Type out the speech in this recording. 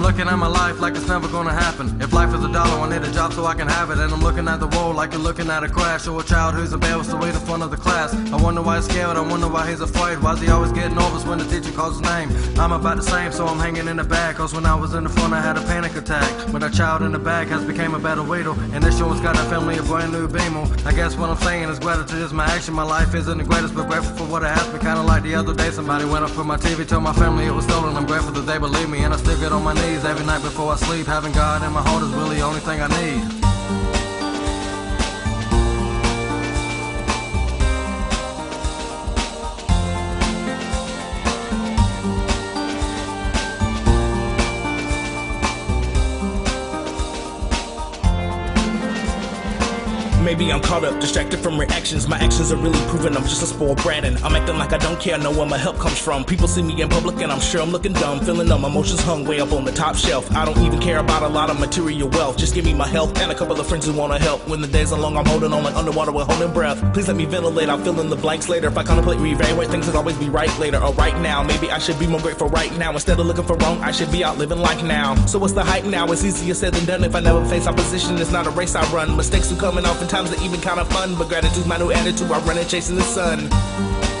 looking at my life like it's never gonna happen. If life is a dollar, I need a job so I can have it. And I'm looking at the world like you're looking at a crash. Or a child who's embarrassed to wait in front of the class. I wonder why he's scared, I wonder why he's afraid. Why's he always getting nervous when the teacher calls his name? I'm about the same, so I'm hanging in the back. Cause when I was in the front, I had a panic attack. But a child in the back has became a better waiter. And this show has got a family a brand new beamer. I guess what I'm saying is gratitude is my action. My life isn't the greatest, but grateful for what it has been. Kinda like the other day, somebody went up for my TV, told my family it was stolen. I'm grateful that they believe me, and I still get on my knees every night before I sleep. Having God in my heart is really the only thing I need. Maybe I'm caught up, distracted from reactions. My actions are really proving I'm just a spoiled brat and I'm acting like I don't care, know where my help comes from. People see me in public and I'm sure I'm looking dumb. Feeling numb, emotions hung way up on the top shelf. I don't even care about a lot of material wealth. Just give me my health and a couple of friends who wanna help. When the days are long, I'm holding on like underwater with holding breath. Please let me ventilate, I'll fill in the blanks later. If I contemplate, reevaluate things, will always be right later or right now. Maybe I should be more grateful right now. Instead of looking for wrong, I should be out living life now. So what's the hype now? It's easier said than done if I never face opposition. It's not a race I run. Mistakes are coming oftentimes, they even kind of fun but gratitude's my new attitude. I run it chasing the sun.